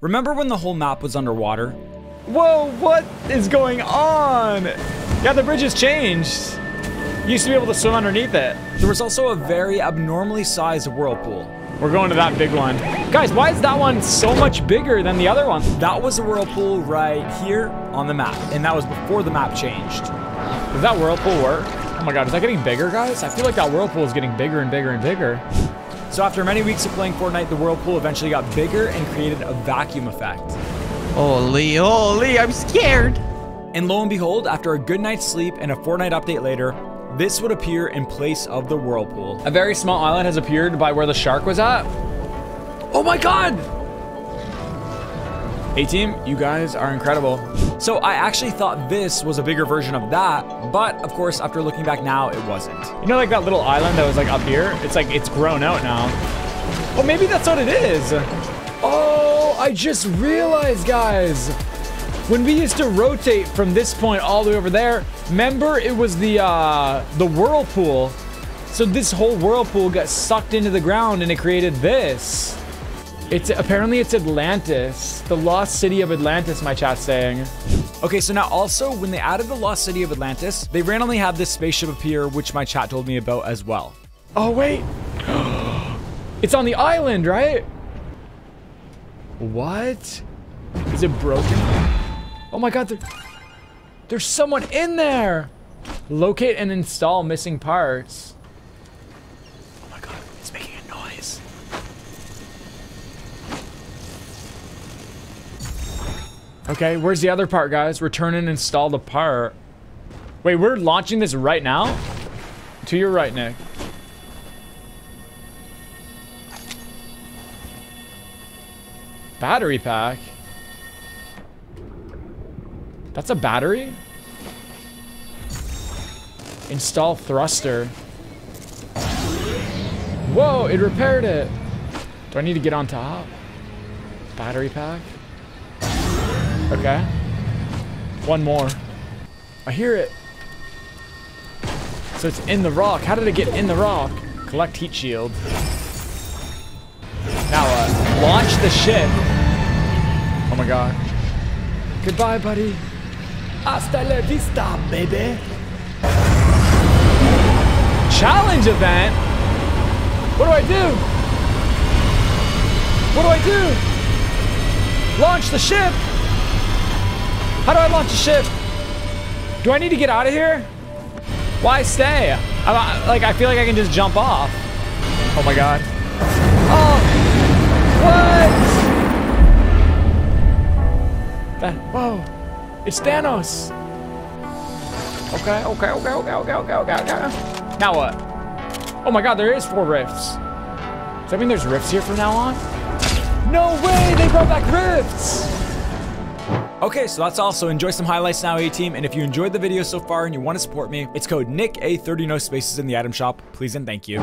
Remember when the whole map was underwater? Whoa, what is going on? Yeah, the bridge has changed. You used to be able to swim underneath it. There was also a very abnormally sized whirlpool. We're going to that big one. Guys, why is that one so much bigger than the other one? That was a whirlpool right here on the map, and that was before the map changed. Does that whirlpool work? Oh my god, is that getting bigger, guys? I feel like that whirlpool is getting bigger and bigger and bigger. So after many weeks of playing Fortnite, the whirlpool eventually got bigger and created a vacuum effect. Holy, holy, I'm scared. And lo and behold, after a good night's sleep and a Fortnite update later, this would appear in place of the whirlpool. A very small island has appeared by where the shark was at. Oh my god! Hey team, you guys are incredible. So I actually thought this was a bigger version of that, but of course, after looking back now, it wasn't. You know like that little island that was like up here? It's like, it's grown out now. Oh, maybe that's what it is. Oh, I just realized, guys. When we used to rotate from this point all the way over there, remember it was the, uh, the whirlpool. So this whole whirlpool got sucked into the ground and it created this. It's apparently it's Atlantis, the lost city of Atlantis. My chat's saying. Okay, so now also when they added the lost city of Atlantis, they randomly had this spaceship appear, which my chat told me about as well. Oh wait, it's on the island, right? What? Is it broken? Oh my god, there, there's someone in there. Locate and install missing parts. Oh my god, it's making a noise. Okay, where's the other part, guys? Return and install the part. Wait, we're launching this right now? To your right, Nick. Battery pack? That's a battery? Install thruster. Whoa, it repaired it. Do I need to get on top? Battery pack? Okay. One more. I hear it. So it's in the rock. How did it get in the rock? Collect heat shield. Now, uh, launch the ship. Oh my god. Goodbye, buddy. Hasta la vista, baby. Challenge event? What do I do? What do I do? Launch the ship. How do I launch a ship? Do I need to get out of here? Why stay? I, like, I feel like I can just jump off. Oh my god. Oh! What? That, whoa. It's Thanos. Okay, okay, okay, okay, okay, okay, okay, okay. Now what? Oh my god, there is four rifts. Does that mean there's rifts here from now on? No way! They brought back rifts! Okay, so that's all. So enjoy some highlights now, A-Team. And if you enjoyed the video so far and you want to support me, it's code NickEh30 no spaces in the item shop. Please and thank you.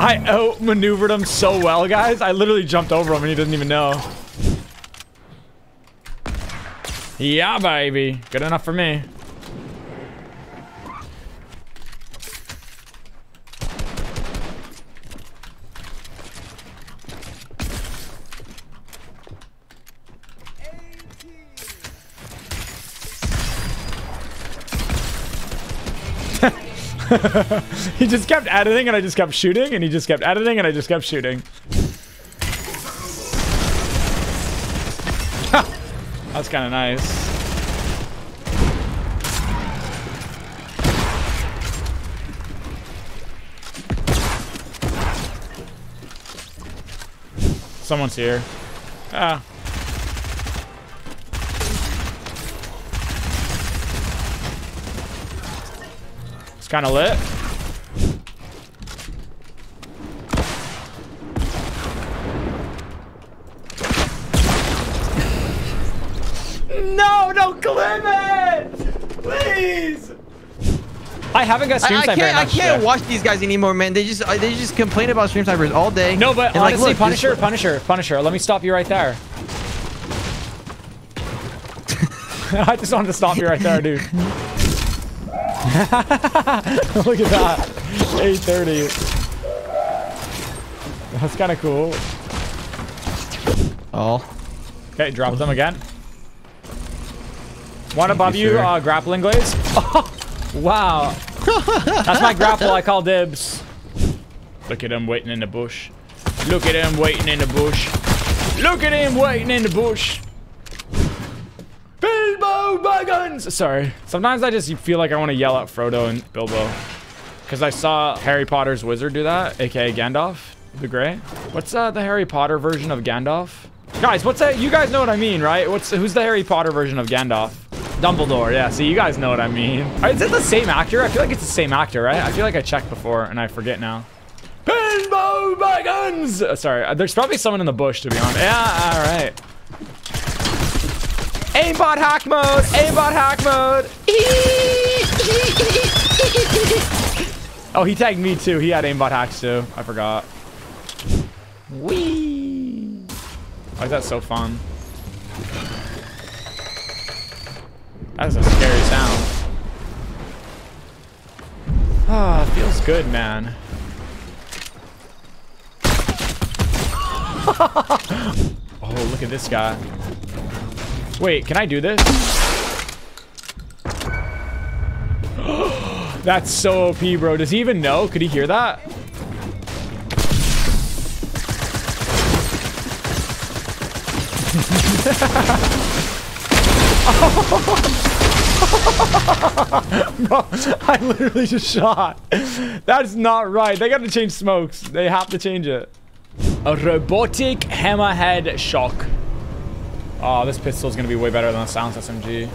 I outmaneuvered him so well, guys. I literally jumped over him and he doesn't even know. Yeah, baby. Good enough for me. he just kept editing and I just kept shooting and he just kept editing and I just kept shooting. That's kind of nice. Someone's here. Ah. It's kind of lit. No, don't clip it! Please! I haven't got stream I very can't. I can't watch these guys anymore, man. They just they just complain about stream snipers all day. No, but And, like, honestly, look, Punisher, this- Punisher, Punisher. Let me stop you right there. I just wanted to stop you right there, dude. Look at that. 830. That's kind of cool. Oh, Okay, drop them again. One above you, uh, grappling glaze. Oh, wow. That's my grapple. I call dibs. Look at him waiting in the bush. Look at him waiting in the bush. Look at him waiting in the bush. Bilbo Baggins! Sorry. Sometimes I just feel like I want to yell at Frodo and Bilbo. Because I saw Harry Potter's wizard do that, aka Gandalf the Grey. What's uh, the Harry Potter version of Gandalf? Guys, what's that? You guys know what I mean, right? What's Who's the Harry Potter version of Gandalf? Dumbledore, yeah. See, you guys know what I mean. Uh, Is it the same actor? I feel like it's the same actor, right? I feel like I checked before and I forget now. Bilbo Baggins! Uh, sorry, uh, there's probably someone in the bush, to be honest. Yeah, all right. Aimbot hack mode! Aimbot hack mode! oh, he tagged me too. He had aimbot hacks too. I forgot. Whee! Why is that so fun? That is a scary sound. Ah, feels good, man. oh, look at this guy. Wait, can I do this? That's so OP, bro. Does he even know? Could he hear that? Bro, I literally just shot. That's not right. They gotta change smokes. They have to change it. A robotic hammerhead shock. Oh, this pistol is gonna be way better than the silence SMG.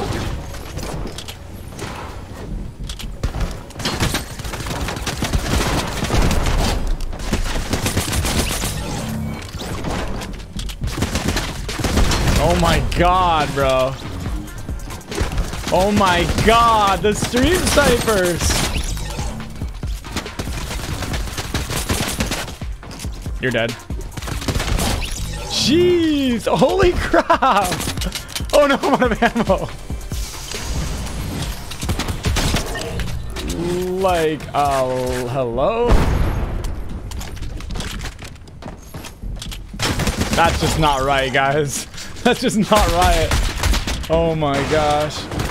Oh my god, bro. Oh my god, the stream snipers. You're dead. Jeez, holy crap. Oh no, I'm out of ammo. Like, uh, hello? That's just not right, guys. That's just not right. Oh my gosh.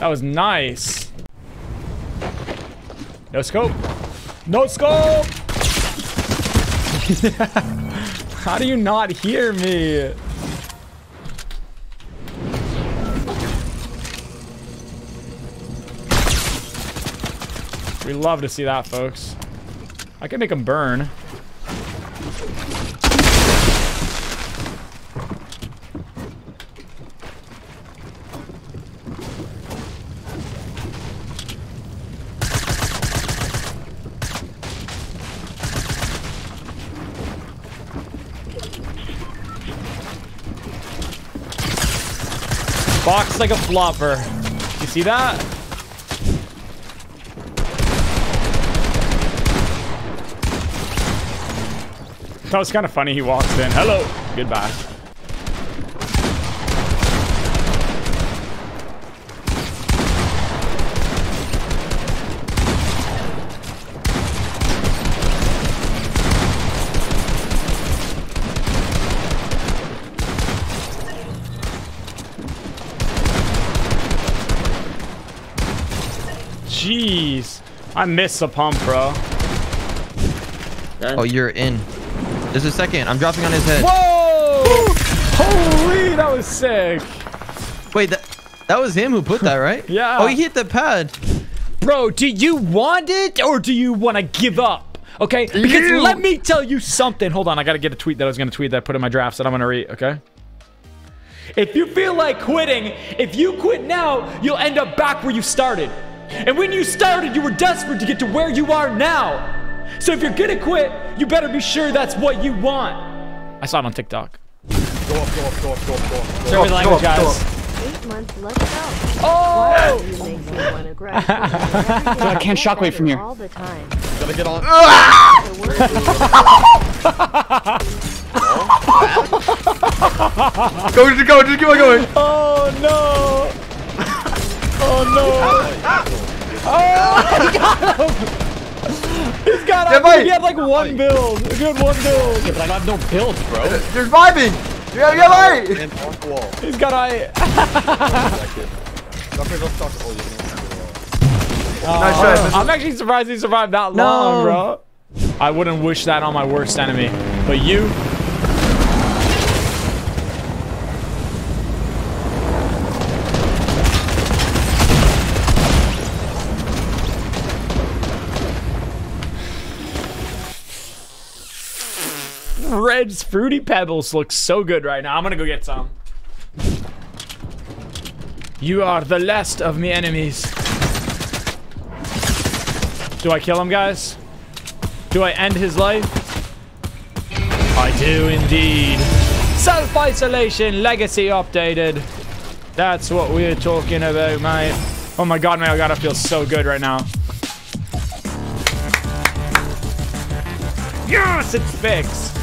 That was nice. No scope. No scope. How do you not hear me? We love to see that, folks. I can make them burn. Box like a flopper. You see that? That was kind of funny. He walks in. Hello. Goodbye. Jeez. I missed a pump, bro. oh, you're in. There's a second. I'm dropping on his head. Whoa! Holy, that was sick. Wait, that that was him who put that, right? Yeah. Oh, he hit the pad. Bro, do you want it or do you want to give up? Okay? Because You- let me tell you something. Hold on, I got to get a tweet that I was going to tweet that I put in my drafts that I'm going to read, okay? If you feel like quitting, if you quit now, you'll end up back where you started. And when you started, you were desperate to get to where you are now. So if you're gonna quit, you better be sure that's what you want. I saw it on TikTok. Go up, go up, go up, go up, go up. Show me the language, up, guys. Eight months, let's go. Oh! You make me want to graduate. I can't shockwave from here. All the time. Gotta get on. The work Go, just go, just keep on going. Oh no! Oh no! Oh, he got him! He's got him! Yeah. He had like one build. He had one build. But I have no builds, bro. You're vibing. Yeah, yeah, right. And off wall. He's got I. Doctor. Oh, Nice try. I'm actually surprised he survived that No. long, bro. I wouldn't wish that on my worst enemy. But you, Red's Fruity Pebbles looks so good right now. I'm gonna go get some. You are the last of me enemies. Do I kill him, guys? Do I end his life? I do indeed. Self-isolation legacy updated. That's what we're talking about, mate. Oh my god, man, I gotta feel so good right now. Yes, it's fixed.